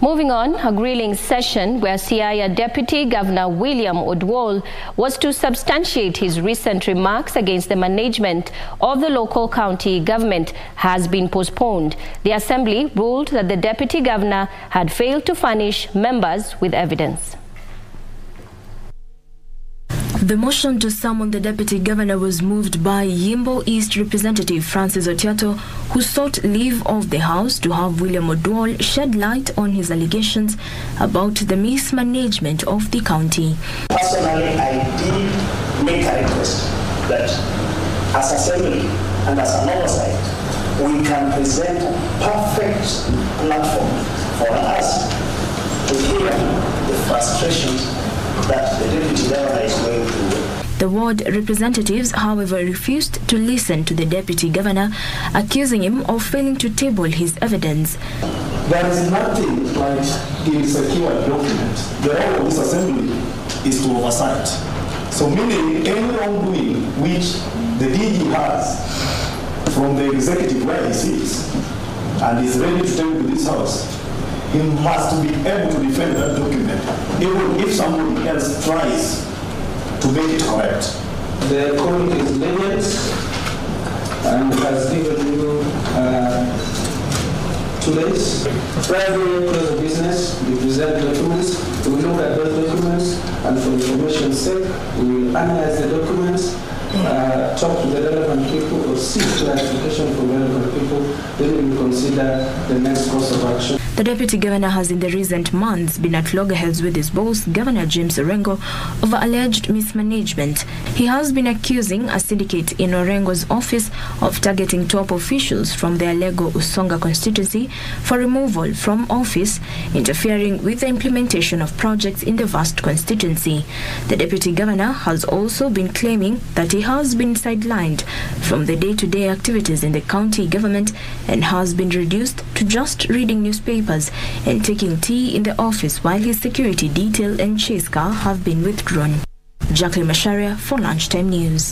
Moving on, a grilling session where Siaya Deputy Governor William Oduol was to substantiate his recent remarks against the management of the local county government has been postponed. The assembly ruled that the deputy governor had failed to furnish members with evidence. The motion to summon the deputy governor was moved by Yimbo East representative Francis Otiato, who sought leave of the House to have William Oduol shed light on his allegations about the mismanagement of the county. Personally, I did make a request that as assembly and as an oversight, we can present a perfect platform for us to hear the frustrations that the deputy governor is. The ward representatives, however, refused to listen to the deputy governor, accusing him of failing to table his evidence. There is nothing like insecure document. The role of this assembly is to oversight. So meaning any wrongdoing which the DG has from the executive where he sits and is ready to take to this house, he must be able to defend that document, even if somebody else tries to make it correct. The court is lenient and has given you uh, two days. Friday, of business, we present the documents, we look at those documents, and for information's sake, we will analyze the documents, uh, talk to the relevant people, or seek clarification from relevant people, then we consider the next course of action. The deputy governor has in the recent months been at loggerheads with his boss, Governor James Orengo, over alleged mismanagement. He has been accusing a syndicate in Orengo's office of targeting top officials from their Alego Usonga constituency for removal from office, interfering with the implementation of projects in the vast constituency. The deputy governor has also been claiming that he has been sidelined from the day-to-day -day activities in the county government and has been reduced to just reading newspapers and taking tea in the office while his security detail and chase car have been withdrawn. Jacqueline Masharia for Lunchtime News.